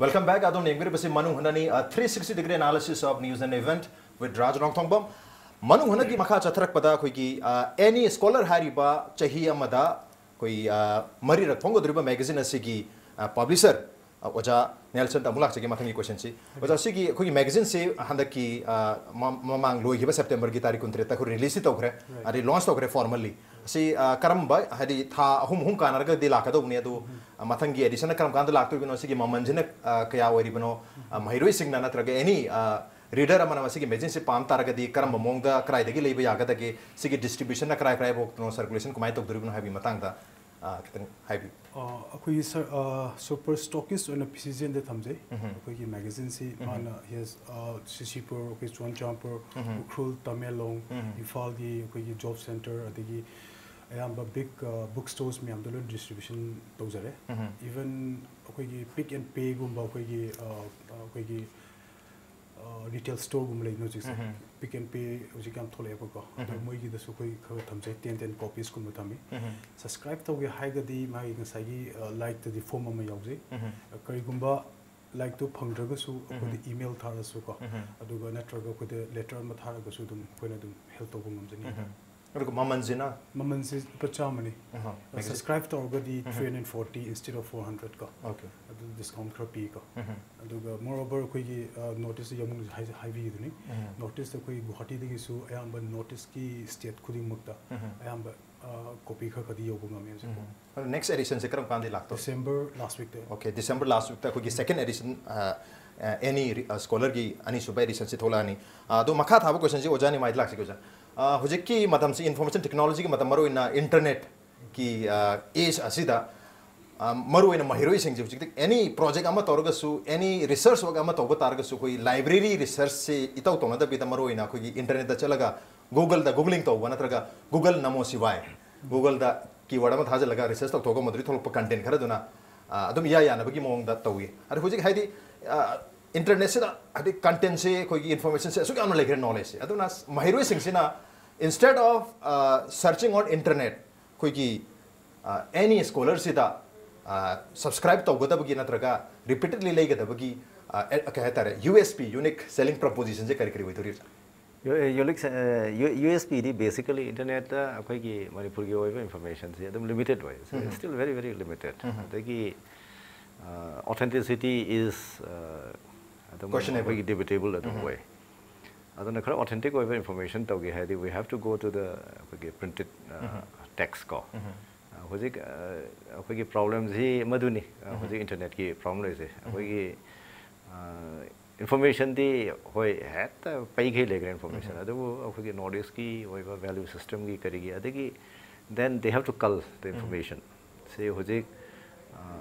Welcome back. Adom nengbir basi manu hanani a 360 degree analysis of news and event with Raj Rongthongbam. Manu hanagi makha chatharak pada koi any scholar hari ba chahi amada koi mari rak driba magazine asigi publisher oja Nelson tamulak chagi mathangi question si. Oja sigi koi magazine se handaki mamang loi hiba September ki tarikh 29 ꯁꯤ ꯀꯔꯝꯕ ꯍꯥꯏꯗꯤ ꯊꯥ ꯑꯍꯨꯝ ꯑꯍꯨꯝ ꯀꯥꯟꯅꯔꯒꯗꯤ ꯂꯥꯛꯀꯗꯧꯕꯅꯤ ꯑꯗꯨ ꯃꯊꯪꯒꯤ ꯑꯦꯗꯤꯁꯟꯅ ꯀꯔꯝ ꯀꯥꯟꯗ ꯂꯥꯛꯇꯣꯏꯕꯅꯣ ꯁꯤꯒꯤ ꯃꯃꯜꯁꯤꯅ ꯀꯌꯥ ꯑꯣꯏꯔꯤꯕꯅꯣ ꯃꯍꯩꯔꯣꯏꯁꯤꯡꯅ ꯅꯠꯇ꯭ꯔꯒ ꯑꯦꯅꯤ ꯔꯤꯗꯔ ꯑꯃꯅ ꯃꯁꯤꯒꯤ ꯃꯦꯆꯤꯟꯁꯤ ꯄꯥꯝ ꯇꯥꯔꯒꯗꯤ ꯀꯔꯝꯕ ꯃꯑꯣꯡꯗ ꯀꯔꯥꯏꯗꯒꯤ ꯂꯩꯕ ꯌꯥꯒꯗꯒꯦ ꯁꯤꯒꯤ ꯗꯤꯁꯇ꯭ꯔꯤꯕ꯭ꯌꯨꯁꯟꯅ ꯀꯔꯥꯏ ꯀꯔꯥꯏꯐꯥꯎ ꯁꯔꯀꯨꯂꯦꯁꯟ ꯀꯃꯥꯏꯅ ꯇꯧꯗꯣꯔꯤꯕꯅꯣ ꯍꯥꯏꯕꯒꯤ ꯃꯇꯥꯡꯗ dila ka do ne do mathangi edition karam kan lakto bino sigi mamanjine kaya wari bino mahiroi singna natraga any reader amana masigi magazine se pam taraga di karam mong da krai dagi leiba yaga dagi sigi distribution retail store gum lai no ji sa pick and pay ji kam thole ko ko moi gi da su koi kha tham chai 10 10 copies kum tham mi subscribe to ge hai ga di ma gi sa gi like to the form ma yau ji kari gum ba like to phang ra ga su ko the email thar su ko adu ga na tra ga ko the letter ma thar ga su dum ko na dum help to gum jani 그리고 마만지나 마만지 빠차머니 subscribe to the 340 instead of 400 ka okay adu discount kra pi ka adu moreover koi gi notice yam high vi ni notice koi guwahati de gi su notice ki state khudi mutta ayam ba copy kha kadi yobu ngam ye ko next edition se karam kan de lagto december last week te okay december last week ta koi gi second edition any scholar की अनी सुबह addition से थोला नहीं तो मखा था वो question जी ओजा नहीं माइट लाख से question any scholar gi ani suba edition se thola ani do makha thaba question ji ojani mai lak se ko ꯍꯧꯖꯤꯛꯀꯤ ꯃꯇꯝꯁꯤ ꯏꯟꯐꯣꯔꯃꯦꯁꯟ ꯇꯦꯛꯅꯣꯂꯣꯖꯤꯒꯤ ꯃꯇꯝ ꯃꯔꯨꯑꯣꯏꯅ ꯏꯟꯇꯔꯅꯦꯠꯀꯤ ꯑꯦꯖ ꯑꯁꯤꯗ ꯃꯔꯨꯑꯣꯏꯅ ꯃꯍꯩꯔꯣꯏꯁꯤꯡꯁꯦ ꯍꯧꯖꯤꯛꯇꯤ ꯑꯦꯅꯤ ꯄ꯭ꯔꯣꯖꯦꯛ ꯑꯃ ꯇꯧꯔꯒꯁꯨ ꯑꯦꯅꯤ ꯔꯤꯁꯔꯆ ꯋꯥꯔꯛ ꯑꯃ ꯇꯧꯕ ꯇꯥꯔꯒꯁꯨ ꯑꯩꯈꯣꯏ ꯂꯥꯏꯕ꯭ꯔꯦꯔꯤ ꯔꯤꯁꯔꯆꯁꯤ ꯏꯇꯧ ꯇꯧꯅꯗꯕꯤꯗ ꯃꯔꯨꯑꯣꯏꯅ ꯑꯩꯈꯣꯏꯒꯤ ꯏꯟꯇꯔꯅꯦꯠꯇ ꯆꯠꯂꯒ ꯒꯨꯒꯜꯗ ꯒꯨꯒꯂꯤꯡ ꯇꯧꯕ ꯅꯠꯇ꯭ꯔꯒ ꯒꯨꯒꯜ ꯅꯃꯣ ꯁꯤꯋꯥꯏ ꯒꯨꯒꯜꯗ ꯀꯤꯋꯥꯔꯗ ꯑꯃ ꯊꯥꯖꯤꯜꯂꯒ ꯔꯤꯁꯔꯆ ꯇꯧꯊꯣꯛꯑꯒ ꯃꯗꯨꯗꯒꯤ ꯊꯣꯛꯂꯛꯄ ꯀꯟꯇꯦꯟ ꯈꯔꯗꯨꯅ ꯑꯗꯨꯝ ꯏꯌꯥ ꯌꯥꯅꯕꯒꯤ ꯃꯑꯣꯡꯗ ꯇꯧꯏ ꯑꯗꯣ ꯍꯧꯖꯤꯛ ꯍꯥꯏꯗꯤ ꯏꯟꯇꯔꯅꯦꯠꯁꯤꯗ ꯍꯥꯏꯗꯤ ꯀꯟꯇꯦꯟꯁꯦ ꯑꯩꯈꯣꯏꯒꯤ ꯏꯟꯐꯣꯔꯃꯦꯁꯟꯁꯦ ꯑꯁꯨꯛ ꯌꯥꯝꯅ ꯂꯩꯈ꯭ꯔꯦ ꯅꯣꯂꯦꯖꯁꯦ ꯑꯗꯨꯅ ꯃꯍꯩꯔꯣꯏꯁꯤꯡꯁꯤꯅ instead of searching on internet कोई एनी स्कॉलर से सब्सक्राइब तौगदी नग रिपीटेडली लेगदी कहता है U S P unique selling proposition से कई कई होती unique U S P basically internet अखोई मणिपुर की इंफॉर्मेशन से लिमिटेड हो still very very limited authenticity is debatable हो ಅದನ್ನು ಖರೆ ಅಥೆಂಟಿಕ್ ಒಯ್ಬ ಇನ್ಫಾರ್ಮೇಷನ್ ತೋಗಿ ಹೇದಿ we have to go to the ಅಖೋಗಿ printed text ಕೋ ಹೋಜಿಕ್ ಅಖೋಗಿ ಪ್ರಾಬ್ಲಮ್ಸ್ ಹಿ ಮಧುನಿ ಹೋಜಿಕ್ ಇಂಟರ್ನೆಟ್ ಗೆ ಪ್ರಾಬ್ಲಮ್ ರೈಸೆ ಅಖೋಗಿ इन्फॉर्मेशन दी होय है त पई गई लेकर इन्फॉर्मेशन अदे वो अखोगी नॉलेज की होय वैल्यू सिस्टम की करिगी अदे then they have to call the information से होजे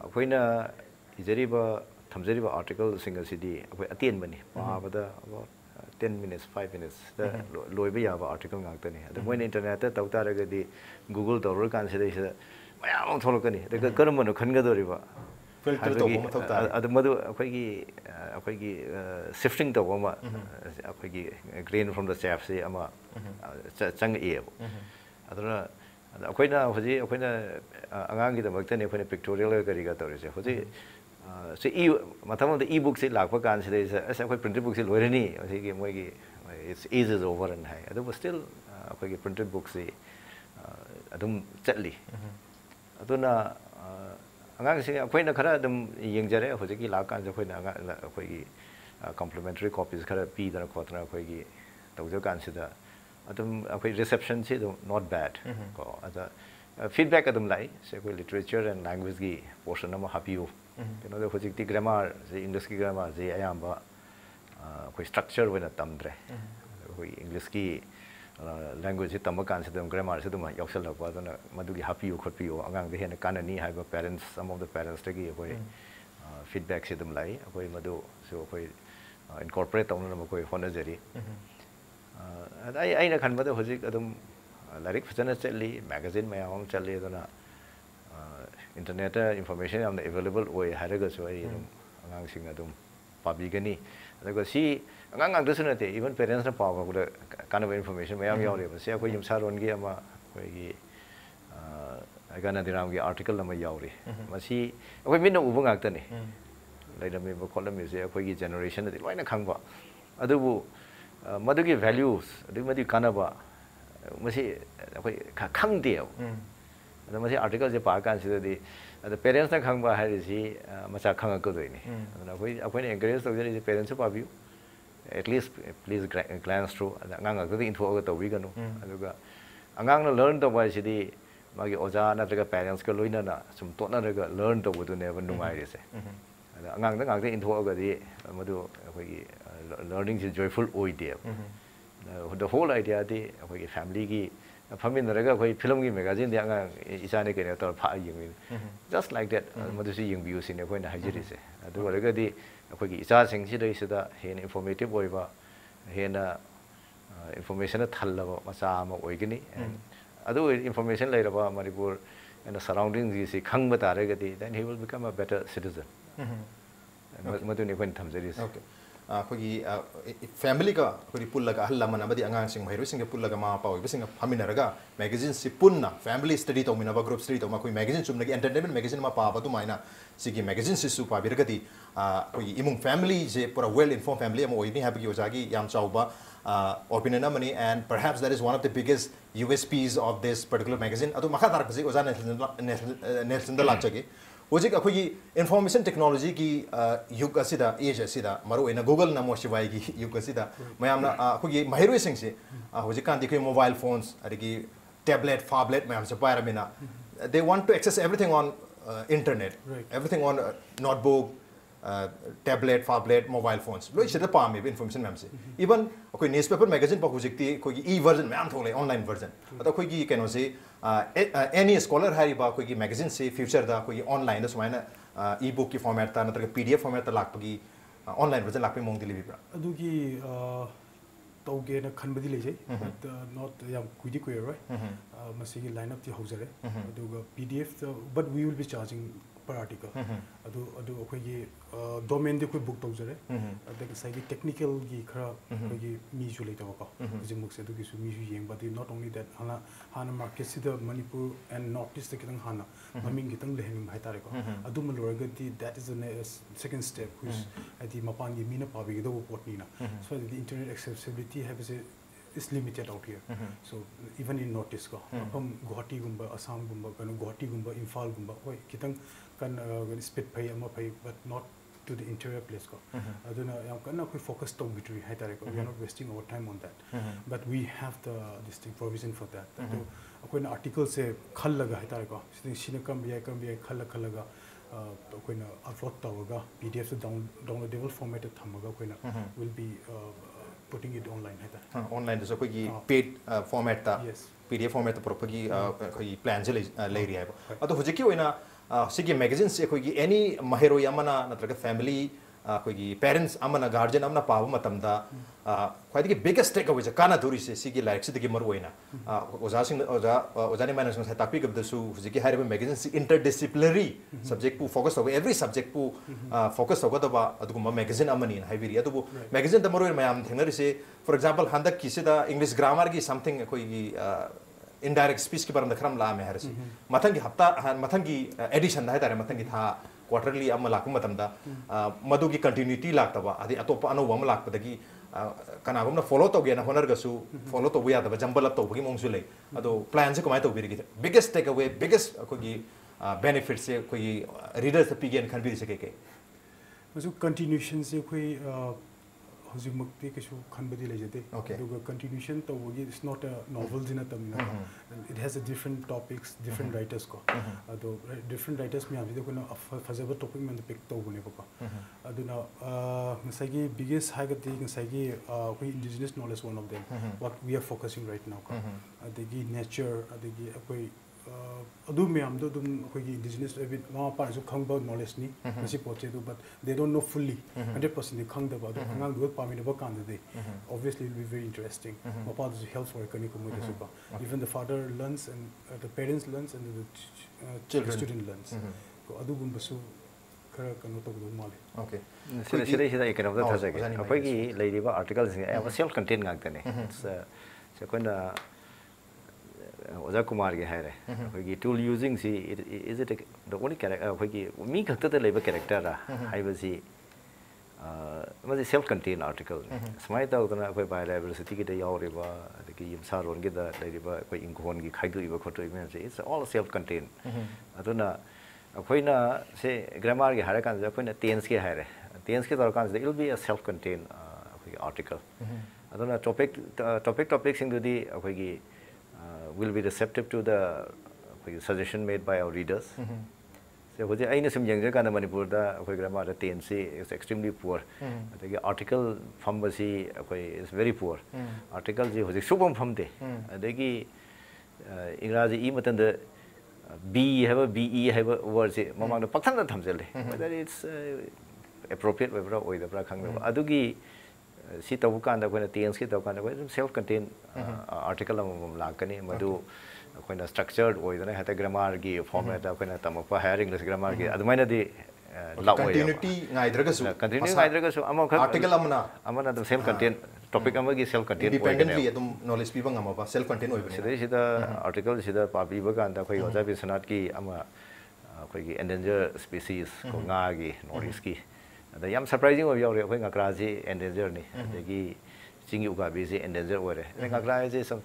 अखोइना इजरी बा आर्टिकल सिंगल बनी ꯇꯦꯟ ꯃꯤꯅꯤꯠꯁ ꯐꯥꯏꯚ ꯃꯤꯅꯤꯠꯁꯇ ꯂꯣꯏꯕ ꯌꯥꯕ ꯑꯥꯔꯇꯤꯀꯜ ꯉꯥꯛꯇꯅꯤ ꯑꯗꯣ ꯃꯣꯏꯅ ꯏꯟꯇꯔꯅꯦꯠꯇ ꯇꯧ ꯇꯥꯔꯒꯗꯤ ꯒꯨꯒꯜ ꯇꯧꯔꯀꯥꯟꯁꯤꯗꯩꯁꯤꯗ ꯃꯌꯥꯝ ꯑꯃ ꯊꯣꯛꯂꯛꯀꯅꯤ ꯑꯗꯨꯒ ꯀꯔꯝꯕꯅꯣ ꯈꯟꯒꯗꯧꯔꯤꯕ ꯑꯗꯨ ꯃꯗꯨ ꯑꯩꯈꯣꯏꯒꯤ ꯑꯩꯈꯣꯏꯒꯤ ꯁꯤꯐꯇꯤꯡ ꯇꯧꯕ ꯑꯃ ꯑꯩꯈꯣꯏꯒꯤ ꯒ꯭ꯔꯦꯟ ꯐ꯭ꯔꯣꯝ ꯗ ꯆꯦꯞꯁꯤ ꯑꯃ ꯆꯪꯉꯛꯑꯦꯕ ꯑꯗꯨꯅ ꯑꯩꯈꯣꯏꯅ ꯍꯧꯖꯤꯛ ꯑꯩꯈꯣꯏꯅ ꯑꯉꯥꯡꯒꯤꯗꯃꯛꯇꯅꯤ ꯑꯩꯈꯣꯏꯅ ꯄꯤꯛꯇꯣꯔꯤꯌꯦꯜꯒ ꯀꯔꯤꯒ ꯇꯧꯔꯤꯁꯦ ꯍꯧꯖꯤꯛ ꯁꯤ ꯏ ꯃꯇꯝ ꯑꯃꯗ ꯏ ꯕꯨꯛꯁꯤ ꯂꯥꯛꯄ ꯀꯥꯟꯁꯤꯗꯩꯁꯤꯗ ꯑꯁ ꯑꯩꯈꯣꯏ ꯄ꯭ꯔꯤꯟꯇꯦꯠ ꯕꯨꯛꯁꯤ ꯂꯣꯏꯔꯅꯤ ꯑꯁꯤꯒꯤ ꯃꯣꯏꯒꯤ ꯏꯠꯁ ꯏꯖ ꯏꯖ ꯑꯣꯚꯔ ꯑꯅ ꯍꯥꯏ ꯑꯗꯨꯕꯨ ꯁ꯭ꯇꯤꯜ ꯑꯩꯈꯣꯏꯒꯤ ꯄ꯭ꯔꯤꯟꯇꯦꯠ ꯕꯨꯛꯁꯤ ꯑꯗꯨꯝ ꯆꯠꯂꯤ ꯑꯗꯨꯅ ꯑꯉꯥꯡꯁꯤꯡ ꯑꯩꯈꯣꯏꯅ ꯈꯔ ꯑꯗꯨꯝ ꯌꯦꯡꯖꯔꯦ ꯍꯧꯖꯤꯛꯀꯤ ꯂꯥꯛꯀꯥꯟꯁꯤꯗ ꯑꯩꯈꯣꯏꯅ ꯑꯉꯥꯡ ꯑꯩꯈꯣꯏꯒꯤ ꯀꯝꯄ꯭ꯂꯤꯃꯦꯟꯇꯔꯤ ꯀꯣꯄꯤꯁ ꯈꯔ ꯄꯤꯗꯅ ꯈꯣꯠꯇꯅ ꯑꯩꯈꯣꯏꯒꯤ ꯇꯧꯖꯀꯥꯟꯁꯤꯗ ꯑꯗꯨꯝ ꯑꯩꯈꯣই ꯔꯤꯁꯦꯞꯁꯟꯁꯤ ꯑꯗꯨꯝ ꯅꯣꯠ ꯕꯦꯗ ꯀꯣ ꯑꯗ ꯐꯤꯗꯕꯦꯛ ꯑꯗꯨꯝ ꯂꯥꯛꯏ ꯁꯤ ꯑꯩꯈꯣꯏ ꯂꯤꯇꯔꯦꯆꯔ ꯑꯦꯟ ꯂꯦꯡꯒ꯭ꯋꯦꯖꯒꯤ ꯄꯣꯔꯁꯟ ꯑꯃ ꯍꯥꯞꯄꯤꯌꯨ ꯀꯩꯅꯣꯗ ꯍꯧꯖꯤꯛꯇꯤ ꯒ꯭ꯔꯥꯃꯥꯔꯁꯤ ꯏꯪꯂꯤꯁꯀꯤ ꯒ꯭ꯔꯥꯃꯥꯔꯁꯤ ꯑꯌꯥꯝꯕ ꯑꯩꯈꯣꯏ ꯁ꯭ꯇ꯭ꯔꯛꯆꯔ ꯑꯣꯏꯅ ꯇꯝꯗ꯭ꯔꯦ ꯑꯩꯈꯣꯏ ꯏꯪꯂꯤꯁꯀꯤ ꯂꯦꯡꯒ꯭ꯋꯦꯖꯁꯤ ꯇꯝꯕ ꯀꯥꯟꯁꯤꯗ ꯑꯗꯨꯝ ꯒ꯭ꯔꯥꯃꯥꯔꯁꯤ ꯑꯗꯨꯝ ꯌꯥꯎꯁꯜꯂꯛꯄ ꯑꯗꯨꯅ ꯃꯗꯨꯒꯤ ꯍꯥꯞꯄꯤꯌꯨ ꯈꯣꯠꯄꯤꯌꯨ ꯑꯉꯥꯡꯗ ꯍꯦꯟꯅ ꯀꯥꯟꯅꯅꯤ ꯍꯥꯏꯕ ꯄꯦꯔꯦꯟꯁ ꯁꯝ ꯑꯣꯐ ꯗ ꯄꯦꯔꯦꯟꯁꯇꯒꯤ ꯑꯩꯈꯣꯏ ꯐꯤꯗꯕꯦꯛꯁꯤ ꯑꯗꯨꯝ ꯂꯥꯛꯏ ꯑꯩꯈꯣꯏ ꯃꯗꯨꯁꯨ ꯑꯩꯈꯣꯏ ꯏꯟꯀꯣꯔꯄꯣꯔꯦꯠ ꯇꯧꯅꯅꯕ ꯑꯩꯈꯣꯏ ꯍꯣꯠꯅꯖꯔꯤ ꯑꯩ ꯑꯩꯅ ꯈꯟꯕꯗ ꯍꯧꯖꯤꯛ ꯑꯗꯨꯝ ꯂꯥꯏꯔꯤꯛ ꯐꯖꯅ ꯆꯠꯂꯤ ꯃꯦꯒꯥꯖꯤꯟ ꯃꯌꯥꯝ ꯑꯃ ꯆꯠꯂꯤ ꯑꯗꯨꯅ ꯏꯟꯇꯔꯅꯦꯠꯇ ꯏꯟꯐꯣꯔꯃꯦꯁꯟ ꯌꯥꯝꯅ ꯑꯦꯕꯥꯏꯂꯦꯕꯜ ꯑꯣꯏ ꯍꯥꯏꯔꯒꯁꯨ ꯑꯩ ꯑꯗꯨꯝ ꯑꯉꯥꯡꯁꯤꯡ ꯑꯗꯨꯝ ꯄꯥꯕꯤꯒꯅꯤ ꯑꯗꯨꯒ ꯁꯤ ꯑꯉꯥꯡ ꯉꯥꯛꯇꯁꯨ ꯅꯠꯇꯦ ꯏꯚꯟ ꯄꯦꯔꯦꯟꯁꯅ ꯄꯥꯕꯗ ꯀꯥꯟꯅꯕ ꯏꯟꯐꯣꯔꯃꯦꯁꯟ ꯃꯌꯥꯝ ꯌꯥꯎꯔꯦꯕ ꯁꯤ ꯑꯩꯈꯣꯏ ꯌꯨꯝꯁꯥꯔꯣꯟꯒꯤ ꯑꯃ ꯑꯩꯈꯣꯏꯒꯤ ꯑꯩꯒ ꯅꯗꯤꯔꯥꯝꯒꯤ ꯑꯥꯔꯇꯤꯀꯜ ꯑꯃ ꯌꯥꯎꯔꯤ ꯃꯁꯤ ꯑꯩꯈꯣꯏ ꯃꯤꯠꯅ ꯎꯕ ꯉꯥꯛꯇꯅꯤ ꯂꯩꯔꯝꯃꯤꯕ ꯈꯣꯠꯂꯝꯃꯤꯕꯁꯦ ꯑꯩꯈꯣꯏꯒꯤ ꯖꯦꯅꯦꯔꯦꯁꯟꯗꯗꯤ ꯂꯣꯏꯅ ꯈꯪꯕ ꯑꯗꯨꯕꯨ ꯃꯗꯨꯒꯤ ꯚꯦꯂ꯭ꯌꯨꯁ ꯑꯗꯨꯛꯀꯤ ꯃꯇꯤꯛ ꯀꯥꯟꯅꯕ ꯃꯁꯤ ꯑꯩꯈꯣꯏ ꯈꯪꯗꯦꯕ ꯑꯗꯣ ꯃꯁꯤ ꯑꯥꯔꯇꯤꯀꯜꯁꯦ ꯄꯥꯔꯀꯥꯟꯁꯤꯗꯗꯤ ꯑꯗ ꯄꯦꯔꯦꯟꯁꯅ ꯈꯪꯕ ꯍꯥꯏꯔꯤꯁꯤ ꯃꯆꯥ ꯈꯪꯉꯛꯀꯗꯣꯏꯅꯤ ꯑꯗꯨꯅ ꯑꯩꯈꯣꯏ ꯑꯩꯈꯣꯏꯅ encourage ꯇꯧꯖꯔꯤꯁꯤ ꯄꯦꯔꯦꯟꯁꯁꯨ ꯄꯥꯕꯤꯌꯨ at least please glands through ꯑꯗ ꯑꯉꯥꯡ ꯉꯥꯛꯇꯗ ꯏꯟꯊꯣꯛꯑꯒ ꯇꯧꯕꯤꯒꯅꯨ ꯑꯗꯨꯒ ꯑꯉꯥꯡꯅ ꯂꯔꯟ ꯇꯧꯕ ꯍꯥꯏꯁꯤꯗꯤ ꯃꯥꯒꯤ ꯑꯣꯖꯥ ꯅꯠꯇ꯭ꯔꯒ ꯄꯦꯔꯦꯟꯁꯀ ꯂꯣꯏꯅꯅ ꯁꯨꯝ ꯇꯣꯠꯅꯔꯒ ꯂꯔꯟ ꯇꯧꯕꯗꯨꯅꯦꯕ ꯅꯨꯡꯉꯥꯏꯔꯤꯁꯦ ꯑꯗ ꯑꯉꯥꯡꯗ ꯉꯥꯛꯇ inthokagadi madu akhoi learning is joyful oideba the whole idea di ꯐꯝꯃꯤꯟꯅꯔꯒ ꯑꯩꯈꯣꯏ ꯐꯤꯂꯝꯒꯤ ꯃꯦꯒꯥꯖꯤꯟꯗꯤ ꯑꯉꯥꯡ ꯏꯆꯥꯅꯤ ꯀꯩꯅꯣ ꯇꯧꯔ ꯐꯥ ꯌꯦꯡꯃꯤꯟꯅ ꯖꯁ ꯂꯥꯏꯛ ꯗꯦꯠ ꯃꯗꯨꯁꯨ ꯌꯦꯡꯕꯤꯌꯨꯁꯤꯅꯦ ꯑꯩꯈꯣꯏꯅ ꯍꯥꯏꯖꯔꯤꯁꯦ ꯑꯗꯨ ꯑꯣꯏꯔꯒꯗꯤ ꯑꯩꯈꯣꯏꯒꯤ ꯏꯆꯥꯁꯤꯡꯁꯤꯗꯩꯁꯤꯗ ꯍꯦꯟꯅ ꯏꯟꯐꯣꯔꯃꯦꯇꯤꯞ ꯑꯣꯏꯕ ꯍꯦꯟꯅ ꯏꯟꯐꯣꯔꯃꯦꯁꯟꯅ ꯊꯜꯂꯕ ꯃꯆꯥ ꯑꯃ ꯑꯣꯏꯒꯅꯤ ꯑꯗꯨ ꯏꯟꯐꯣꯔꯃꯦꯁꯟ ꯂꯩꯔꯕ ꯃꯅꯤꯄꯨꯔ ꯑꯩꯅ ꯁꯔꯥꯎꯟꯗꯤꯡꯁꯤꯁꯤ ꯈꯪꯕ ꯇꯥꯔꯒꯗꯤ then he will become a better citizen ꯃꯗꯨꯅꯤ ꯑꯩꯈꯣꯏꯅ ꯊꯝꯖꯔꯤꯁꯦ फैमिली का अखोगी पुल्ला का हल्ला मना बदी अंगांग मैगजीन से पुनः फैमिली स्टडी तौम ग्रुप स्टडी तौम मा कोई मैगजीन चुम की एंटरटेनमेंट मैगजीन में पाब तो माइना मैगजीन से सु इमु फैमिली से पूरा वेल इनफॉर्म फैमिली है ओजा की योजागी याम Chaoba opinion namani and perhaps that is one of the biggest USPs of this particular magazine adu makha tar basi ozan nelson da होजिक अखोई टेक्नोलॉजी की युग एज मरुना गूगल मोशिवाई की युग मैम अखोई महरुई से होजिकान मोबाइल फोन्स अगे टेबलेट फाबलेट मैम से पारमीना they want to access everything on internet everything on notebook tablet phablet mobile phones लोई सिदा पामे इन्फॉर्मेशन मैम से। इवन अखो न्यूज़ पेपर मैगजीन पा हूँ अखो ई वर्जन मैम थोड़े ऑनलाइन वर्जन अतो अखो की केनो से एनी स्कॉलर है अखो मैगजीन से फ्यूचर दा अखो ऑनलाइन दा सुमाइना ई बुक की फॉर्मेट ता नत्र एफ़ फॉर्मेट लाप की ऑनलाइन वर्जन लाप मोंग दिली बिब्रा uh, तौगे तो न खनबदी लेजे बट नॉट uh, या कुइदी कुयर राइट मसी लाइन अप ती P D F but we will be charging per article adu adu khoi gi domain de khoi book tong jare adu sai gi technical gi khra khoi gi mi ju le taw ko ji muk se du gi su mi ju yeng but not only that hana hana market si the manipur and north east ki tang hana mamin gi tang le hin mai tare ko adu ma lor ga ti that is the second step which ati mapan gi mina pa bi gi do pot ni na so the internet accessibility have is is limited out here. Mm -hmm. So even in North East, mm -hmm. Guwahati gumba, Assam gumba, kano Guwahati gumba, Imphal gumba, hoy kitang kan uh, spit pay ama pay, but not to the interior place ko. Aduna yang kana koi focus to bitri hai tare ko. We are not wasting our time on that. Mm -hmm. But we have the distinct provision for that. Mm -hmm. to koi na अखोना article से खल लगा है तारे को सिने सिने कम बिया कम बिया खल खल लगा अखोना अपलोड तवगा पीडीएफ से डाउन डाउनलोडेबल फॉर्मेट थमगा अखोना will be uh, putting it online hai ta online so koi paid format ta pdf format ta properly koi plan je lei ri hai ado hujiki oina सिगी magazine से कोई any महेरो यमना नत्रक family कोई parents अमना guardian अमना पाव मतम दा ख्वाइदगी बिगेस्ट टेक अवे काना दूरी से सिगी लाइक सिदगी मर ओइना ओजा सिंह ओजा ओजाने माने संग तापि गबदसु हुजिगी हारे मैगजीन से इंटरडिसिप्लिनरी सब्जेक्ट पु फोकस होवे एवरी सब्जेक्ट पु फोकस होगा दबा अदगुम मैगजीन अमनी मैगजीन मयाम थेनरी से फॉर एग्जांपल हंदक किसिदा इंग्लिश ग्रामर की something indirect speech ki baram da khram la me harasi mathangi hafta mathangi edition da haitare mathangi tha quarterly amma lakum matam da madu ki continuity laktaba adi atopa anu wam lak pa da gi lakpadagi kanagumna follow to gi gena honar gasu follow to buya da jambal up to bagi mongsu le ado plan se kamai to birigi biggest takeaway biggest kogi benefits se kogi readers pe gen kan bi se ke ke masu continuation se koi ꯍꯧꯖꯤꯛꯃꯛꯇꯤ ꯀꯩꯁꯨ ꯈꯟꯕꯗꯤ ꯂꯩꯖꯗꯦ ꯑꯗꯨꯒ contribution ꯇꯧꯕꯒꯤ it's not a ꯅꯣꯚꯦꯜꯗꯤ ꯅꯠꯇꯕꯅꯤꯅ it has a different topics different writers ꯀꯣ ꯑꯗꯣ ꯗꯤꯐ꯭ꯔꯦꯟ ꯔꯥꯏꯇꯔꯁ ꯃꯌꯥꯝꯁꯤꯗ ꯑꯩꯈꯣꯏꯅ ꯐꯖꯕ ꯇꯣꯄꯤꯛ ꯃꯌꯥꯝꯗ ꯄꯤꯛ ꯇꯧꯕꯅꯦꯕꯀꯣ ꯑꯗꯨꯅ ꯉꯁꯥꯏꯒꯤ ꯕꯤꯒꯦꯁ ꯍꯥꯏꯒꯗꯤ ꯉꯁꯥꯏꯒꯤ ꯑꯩꯈꯣꯏ indigenous knowledge one of DM ꯋꯥꯠ ꯋꯤ ꯑꯥꯔ ꯐꯣꯀꯁꯤꯡ ꯔꯥꯏꯠ ꯅꯥꯎ ꯀꯣ ꯑꯗꯒꯤ ꯅꯦꯆꯔ ꯑꯗꯒꯤ ꯑꯩꯈꯣꯏ ꯑꯗꯨ ꯃꯌꯥꯝꯗꯣ ꯑꯗꯨꯝ ꯑꯩꯈꯣꯏꯒꯤ ꯏꯟꯗꯤꯖꯤꯅꯁ ꯑꯣꯏꯕ ꯃꯃꯥ ꯃꯄꯥꯅꯁꯨ ꯈꯪꯕ ꯅꯣꯂꯦꯖꯅꯤ ꯃꯁꯤ ꯄꯣꯠꯁꯦ ꯑꯗꯨ ꯕꯠ ꯗꯦ ꯗꯣꯟ ꯅꯣ ꯐꯨꯜꯂꯤ ꯍꯟꯗ꯭ꯔꯦꯗ ꯄꯥꯔꯁꯦꯟꯗꯤ ꯈꯪꯗꯕ ꯑꯗꯣ ꯑꯉꯥꯡꯗꯨꯒ ꯄꯥꯃꯤꯟꯅꯕ ꯀꯥꯟꯗꯗꯤ obviously will be very interesting ꯃꯄꯥꯗꯨꯁꯨ help ꯑꯣꯏꯔꯛꯀꯅꯤ ꯃꯣꯏꯗꯁꯨ ꯀꯣ even the father learns and uh, the parents learns and the uh, Children. student learns ꯀꯣ ꯑꯗꯨꯒꯨꯝꯕꯁꯨ ꯈꯔ ꯀꯩꯅꯣ ꯇꯧꯒꯗꯧ ꯃꯥꯜꯂꯦ okay ꯁꯤꯗ ꯁꯤꯗꯩꯁꯤꯗ ꯑꯩ ꯀꯩꯅꯣꯝꯇ ꯊꯥꯖꯒꯦ ꯑꯩꯈꯣꯏꯒꯤ ꯂꯩꯔꯤꯕ ꯑꯥꯔꯇꯤꯀꯜꯁꯤꯡꯁꯦ ꯑꯌꯥꯝꯕ ꯁꯦꯜꯐ ꯀꯟꯇꯦꯟ ꯉꯥꯛꯇꯅꯦ ꯑꯩꯈꯣꯏꯅ ꯑꯣꯖꯥ ꯀꯨꯃꯥꯔꯒꯤ ꯍꯥꯏꯔꯦ ꯑꯩꯈꯣꯏꯒꯤ ꯇꯨꯜ ꯌꯨꯖꯤꯡꯁꯤ ꯏꯖ ꯏꯠ ꯗ ꯑꯣꯟꯂꯤ ꯀꯦꯔꯦꯛꯇꯔ ꯑꯩꯈꯣꯏꯒꯤ ꯃꯤ ꯈꯛꯇꯗ ꯂꯩꯕ ꯀꯦꯔꯦꯛꯇꯔ ꯍꯥꯏꯕꯁꯤ ꯃꯁꯤ ꯁꯦꯜꯐ ꯀꯟꯇꯦꯟ ꯑꯥꯔꯇꯤꯀꯜꯅꯤ ꯁꯨꯃꯥꯏꯅ ꯇꯧꯗꯅ ꯑꯩꯈꯣꯏ ꯕꯥꯏꯗꯥꯏꯕꯔꯁꯤꯇꯤꯒꯤꯗ ꯌꯥꯎꯔꯤꯕ ꯑꯗꯒꯤ ꯌꯨꯝꯁꯥꯔꯣꯟꯒꯤꯗ ꯂꯩꯔꯤꯕ ꯑꯩꯈꯣꯏ ꯏꯪꯈꯣꯜꯒꯤ ꯈꯥꯏꯗꯣꯛꯏꯕ ꯈꯣꯠꯇꯣꯛꯏꯕ ꯃꯌꯥꯝꯁꯦ ꯏꯠꯁ ꯑꯣꯜ ꯁꯦꯜꯐ ꯀꯟꯇꯦꯟ ꯑꯗꯨꯅ ꯑꯩꯈꯣꯏꯅ ꯁꯦ ꯒ꯭ꯔꯥꯃꯥꯔꯒꯤ ꯍꯥꯏꯔꯀꯥꯟꯁꯤꯗ ꯑꯩꯈꯣꯏꯅ ꯇꯦꯟꯁꯀꯤ ꯍꯥꯏꯔꯦ ꯇꯦꯟꯁꯀꯤ ꯇꯧꯔꯀꯥꯟꯁꯤꯗ will be a self content ꯑꯩꯈꯣꯏꯒꯤ ꯑꯥꯔꯇꯤꯀꯜ ꯑꯗꯨꯅ ꯇꯣꯄꯤꯛ ꯇꯣꯄꯤꯛ ꯇꯣꯄꯤꯛꯁꯤꯡꯗꯨꯗꯤ ꯑꯩꯈꯣꯏꯒꯤ will be receptive to the suggestion made by our readers. Mm -hmm. So, what I know some kana Manipur da koi grammar da TNC is extremely poor. Mm. The article pharmacy koi is very poor. Mm. Article ji hoje subam phamde. The ki English e matan da B have a B E have a word ji mamang da pakthan da thamjele. Whether it's uh, appropriate whether oida pra khang da. Adu ki ꯁꯤ ꯇꯧꯕ ꯀꯥꯟꯗ ꯑꯩꯈꯣꯏꯅ ꯇꯦꯟꯁꯀꯤ ꯇꯧꯕ ꯀꯥꯟꯗ ꯑꯩꯈꯣꯏ ꯑꯗꯨꯝ self content article ꯑꯃꯃꯝ ꯂꯥꯛꯀꯅꯤ ꯃꯗꯨ ꯑꯩꯈꯣꯏꯅ ꯁ꯭ꯇ꯭ꯔꯛꯆꯔ ꯑꯣꯏꯗꯅ ꯍꯦꯛꯇ ꯒ꯭ꯔꯃꯥꯔꯒꯤ ꯐꯣꯔꯃꯦꯠꯇ ꯑꯩꯈꯣꯅ ꯇꯝꯃꯛꯄ ꯍꯥꯏꯌꯔ ꯏꯪꯂꯤꯁ ꯒ꯭ꯔꯃꯥꯔꯒꯤ ꯑꯗꯨꯃꯥꯏꯅꯗꯤ ꯀꯟꯇꯤꯅ꯭ꯌꯨꯇꯤ ꯉꯥꯏꯗ꯭ꯔꯒꯁꯨ ꯀꯟꯇꯤꯅ꯭ꯌꯨ ꯉꯥꯏꯗ꯭ꯔꯒꯁꯨ ꯑꯃꯈꯛ ꯑꯥꯔꯇꯤꯀꯜ ꯑꯃꯅ ꯑꯃꯅ ꯑꯗꯨꯝ ꯁꯦꯜꯐ ꯀꯟꯇꯦꯟ ꯇꯣꯄꯤꯛ ꯑꯃꯒꯤ ꯁꯦꯜꯐ ꯀꯟꯇꯦꯟ ꯏꯟꯗꯤꯄꯦꯟꯗꯦꯟꯠꯂꯤ ꯑꯗꯨꯝ ꯅꯣꯂꯦꯖ ꯄꯤꯕ ꯉꯝꯃꯕ ꯁꯦꯜꯐ ꯀꯟꯇꯦꯟ ꯑꯣꯏꯕꯅꯤ ꯁꯤꯗꯩꯁꯤꯗ ꯑꯥꯔꯇꯤꯀꯜꯁꯤꯗ ꯄꯥꯕꯤꯕ ꯀꯥꯟꯗ ꯑꯩꯈꯣꯏ ꯑꯣꯖꯥ ꯕꯤꯁꯅꯥꯠꯀꯤ ꯑꯃ ꯑꯩꯈꯣꯏꯒꯤ ꯑꯦꯟꯗꯦꯟꯖꯔ ꯁ꯭ꯄꯤꯁꯤꯁ ꯉꯥꯒꯤ ꯅꯣꯔꯠ ꯏꯁꯀꯤ ꯑꯗ ꯌꯥꯝ ꯁꯔꯄ꯭ꯔꯥꯏꯖꯤꯡ ꯑꯣꯏꯕ ꯌꯥꯎꯔꯦ ꯑꯩꯈꯣꯏ ꯉꯀ꯭ꯔꯥꯁꯤ ꯑꯦꯟꯗꯦꯟꯖꯔꯅꯤ ꯑꯗꯒꯤ ꯆꯤꯡꯒꯤ ꯎꯀꯥꯕꯤꯁꯤ ꯑꯦꯟꯗꯦꯟꯖꯔ ꯑꯣꯏꯔꯦ ꯑꯗꯩ ꯉꯀ꯭ꯔꯥ ꯍꯥꯏꯁꯦ ꯁꯝ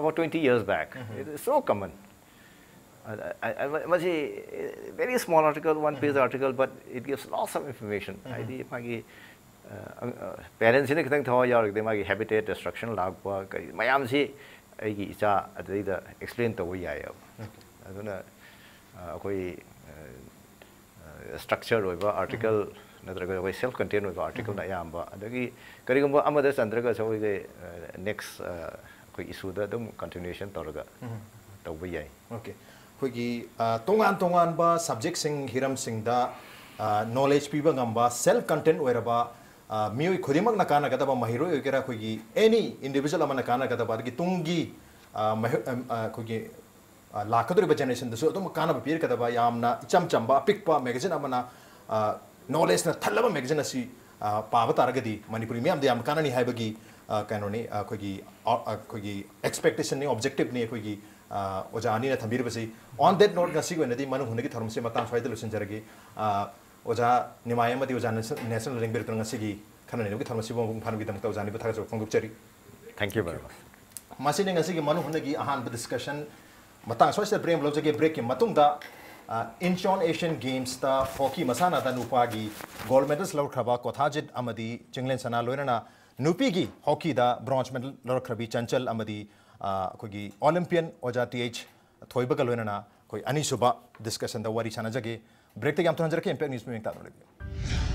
about 20 years back it is so common ꯃꯁꯤ very small article one page article but it gives lots of information ꯍꯥꯏꯗꯤ ꯃꯥꯒꯤ ꯄꯦꯔꯦꯟꯁꯤꯅ ꯈꯤꯇꯪ ꯊꯋꯥꯏ ꯌꯥꯎꯔꯒꯗꯤ ꯃꯥꯒꯤ ꯍꯦꯕꯤꯇꯦꯠ ꯗꯤꯁꯇ꯭ꯔꯛꯁꯟ ꯂꯥꯛꯄ ꯀꯔꯤ ꯃꯌꯥꯝꯁꯤ ꯑꯩꯒꯤ ꯏꯆꯥ ꯑꯗꯩꯗ ꯑꯦꯛꯁꯄ꯭ꯂꯦꯟ ꯇꯧꯕ ꯌꯥꯏꯑꯕ ꯑꯗꯨꯅ ꯑꯩꯈꯣꯏ structure over article नत्रगो वे सेल्फ कंटेन होइबा आर्टिकल ना याम बा अदगी करिगम अमद चंद्रग सो वे नेक्स्ट कोई इशू द दम कंटिन्यूएशन तोरगा तब याई ओके खोगी तोंगान तोंगान बा सब्जेक्ट सिंग हिरम सिंग दा नॉलेज पीबा गंबा सेल्फ कंटेंट होइरबा मियो खुदिमक ना काना गदा बा महिरो योगेरा खोगी एनी इंडिविजुअल अमना काना गदा बा दगी तुंगी खोगी लाकदोरीब जेनरेसनदसु अदुम कानब पीरकदब यामना इचम चंबा पिकपा मैगजीन अमना नॉलेज न थल्लब मैगजीन असि पाब तारगदी मणिपुरी में याम काननी हाइबगी कैनोने अखोगी अखोगी एक्सपेक्टेशन ने ऑब्जेक्टिव ने अखोगी ओजानी न थंबीरबसी ऑन दैट नोट गसी गोनदी मन हुनगी थरम से मतां फ़ायदा लसन जरगी ओजा निमायमदी ओजा नेशनल रिंगबेर तंग असि खानने थरम से बों फान बिदम तोजानी बथागसो फोंगुकचरी थैंक यू वेरी मच मसिने गसी के मन हुनगी ꯃꯇꯥꯡ ꯁ꯭ꯋꯥꯏꯁꯤꯗ ꯕ꯭ꯔꯦꯛ ꯂꯧꯖꯒꯦ ꯕ꯭ꯔꯦꯛꯀꯤ ꯃꯇꯨꯡꯗ ꯏꯟꯆꯣꯟ ꯑꯦꯁꯤꯌꯟ ꯒꯦꯝꯁꯇ ꯍꯣꯀꯤ ꯃꯁꯥꯟꯅꯗ ꯅꯨꯄꯥꯒꯤ ꯒꯣꯜ ꯃꯦꯗꯜꯁ ꯂꯧꯈ꯭ꯔꯕ ꯀꯣꯊꯥꯖꯤꯠ ꯑꯃꯗꯤ ꯆꯤꯡꯂꯦꯟ ꯁꯅꯥ ꯂꯣꯏꯅꯅ ꯅꯨꯄꯤꯒꯤ ꯍꯣꯀꯤꯗ ꯕ꯭ꯔꯣꯟꯖ ꯃꯦꯗꯜ ꯂꯧꯔꯛꯈ꯭ꯔꯕꯤ ꯆꯟꯆꯜ ꯑꯃꯗꯤ ꯑꯩꯈꯣꯏꯒꯤ ꯑꯣꯂꯤꯝꯄꯤꯌꯟ ꯑꯣꯖꯥ ꯇꯤ ꯑꯩꯆ ꯊꯣꯏꯕꯒ ꯂꯣꯏꯅꯅ ꯑꯩꯈꯣꯏ ꯑꯅꯤꯁꯨꯕ ꯗꯤꯁꯀꯁꯟꯗ ꯋꯥꯔꯤ ꯁꯥꯟꯅꯖꯒꯦ ꯕ꯭ꯔꯦꯛꯇ ꯌꯥꯝ ꯊꯨꯍꯟꯖꯔꯛꯀꯦ ꯏꯝꯄꯦꯛ ꯅ꯭ꯌꯨꯁ ꯃꯤꯌꯦꯡ ꯇꯥꯗꯨꯅ ꯂꯩꯕꯤꯌꯨ